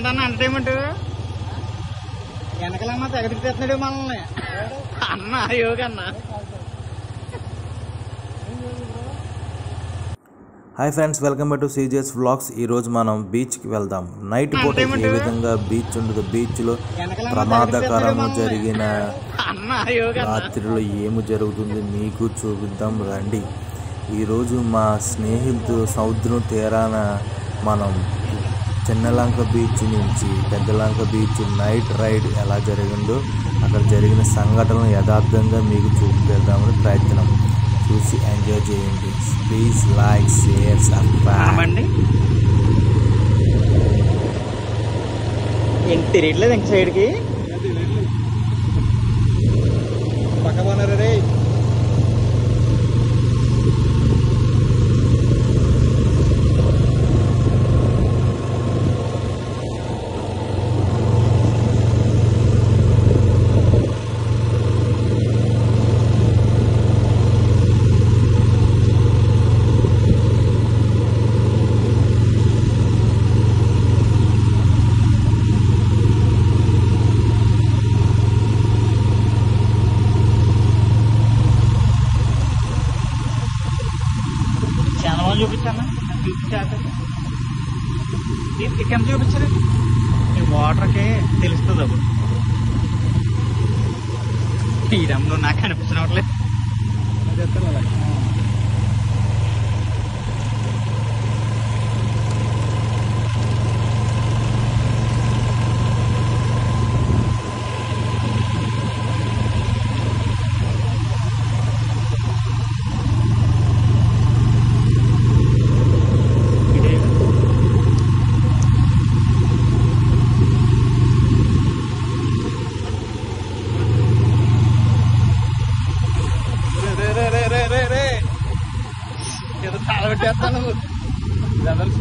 ఉందన్న ఎంటర్టైన్మెంట్ వెనకలన్నా తెగదికి తెస్తున్నాడు మనల్ని. అన్న యోగి అన్న hi friends welcome back to CGS vlogs ఈరోజు మనం బీచ్కి వెళ్దాం. నైట్ పూట ఏ విధంగా బీచ్ ఉండదు. బీచ్లో ప్రమాదకరము జరిగిన రాత్రిలో ఏమి జరుగుతుంది మీకు చూపిద్దాం రండి. ఈరోజు మా స్నేహితులు సముద్రం తీరాన మనం చిన్నలంక బీచ్ నుంచి పెద్దలంక బీచ్ నైట్ రైడ్ ఎలా జరిగిందో అక్కడ జరిగిన సంఘటనలు యథార్థంగా మీకు చూపిద్దామని ప్రయత్నం. చూసి ఎంజాయ్ చేయండి. Please like share subscribe. ఏంటి తిరగట్లేదు ఇంక సైడ్కి. చూపించాక కింద చూపించారు ఈ వాటర్కి తెలుస్తుంది అప్పుడు ఈ రమ్లో నాకు అనిపించినట్లే రే చాలా పెట్టేస్తాను లెవెల్స్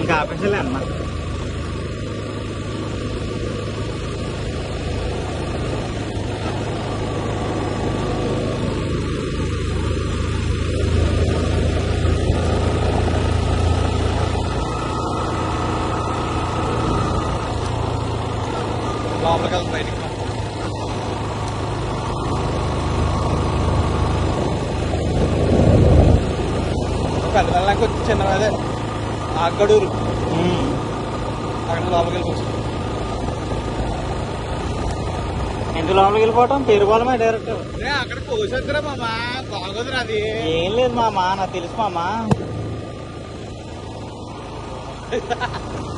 ఇంకా ఆపేసలే అన్న లోపలికి వెళ్తాం బయటికి వెళ్ళడానికి వచ్చి చిన్న అదే ఆగడూరు. అక్కడ లోపలికి వెళ్ళిపోవచ్చు ఇంటి లోపలికి వెళ్ళిపోవటం పెరుగోళమే డైరెక్ట్ అక్కడ కోసేద్దరా మామా బాగోదురా అది. ఏం లేదు మామా నాకు తెలుసు మామా.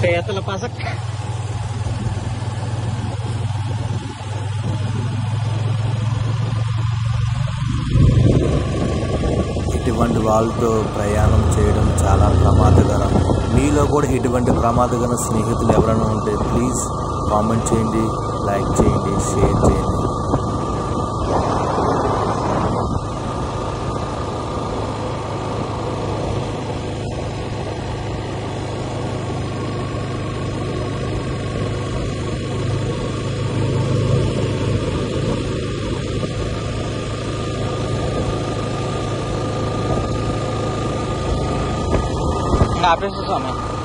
పీతల పసక్ ఇటువంటి వాళ్ళతో ప్రయాణం చేయడం చాలా ప్రమాదకరం. మీలో కూడా ఇటువంటి ప్రమాదకర స్నేహితులు ఎవరైనా ఉంటే ప్లీజ్ కామెంట్ చేయండి లైక్ చేయండి షేర్ చేయండి. लापेश स्वामी